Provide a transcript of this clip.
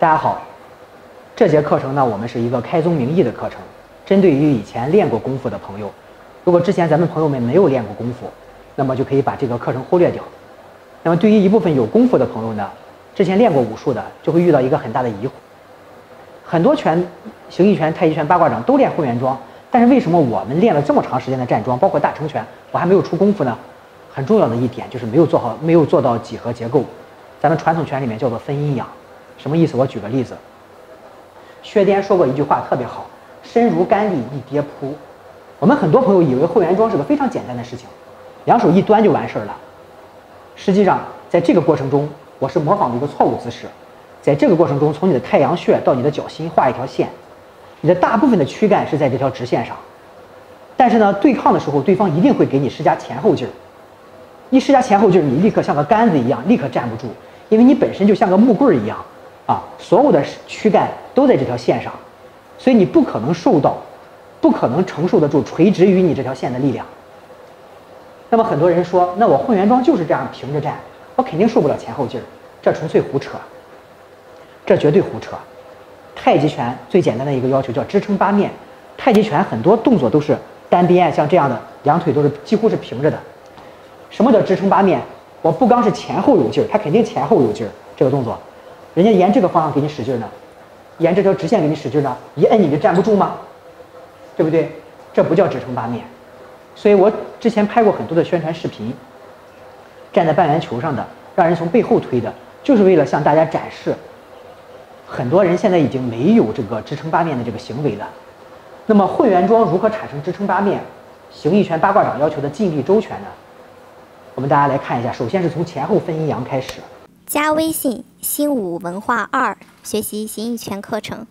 大家好，这节课程呢，我们是一个开宗明义的课程，针对于以前练过功夫的朋友，如果之前咱们朋友们没有练过功夫，那么就可以把这个课程忽略掉。那么对于一部分有功夫的朋友呢，之前练过武术的，就会遇到一个很大的疑惑。很多拳，形意拳、太极拳、八卦掌都练混元桩，但是为什么我们练了这么长时间的站桩，包括大成拳，我还没有出功夫呢？很重要的一点就是没有做好，没有做到几何结构。咱们传统拳里面叫做分阴阳。什么意思？我举个例子。薛颠说过一句话特别好：“身如干粒，一跌扑。”我们很多朋友以为后圆桩是个非常简单的事情，两手一端就完事儿了。实际上，在这个过程中，我是模仿了一个错误姿势。在这个过程中，从你的太阳穴到你的脚心画一条线，你的大部分的躯干是在这条直线上。但是呢，对抗的时候，对方一定会给你施加前后劲儿。一施加前后劲儿，你立刻像个杆子一样，立刻站不住，因为你本身就像个木棍儿一样。啊，所有的躯干都在这条线上，所以你不可能受到，不可能承受得住垂直于你这条线的力量。那么很多人说，那我混元桩就是这样平着站，我肯定受不了前后劲儿，这纯粹胡扯，这绝对胡扯。太极拳最简单的一个要求叫支撑八面，太极拳很多动作都是单边，像这样的两腿都是几乎是平着的。什么叫支撑八面？我不光是前后有劲儿，它肯定前后有劲儿，这个动作。人家沿这个方向给你使劲呢，沿这条直线给你使劲呢，一摁你就站不住吗？对不对？这不叫支撑八面。所以我之前拍过很多的宣传视频，站在半圆球上的，让人从背后推的，就是为了向大家展示，很多人现在已经没有这个支撑八面的这个行为了。那么混元桩如何产生支撑八面？形意拳、八卦掌要求的劲力周全呢？我们大家来看一下，首先是从前后分阴阳开始。加微信“新武文化二”，学习形意拳课程。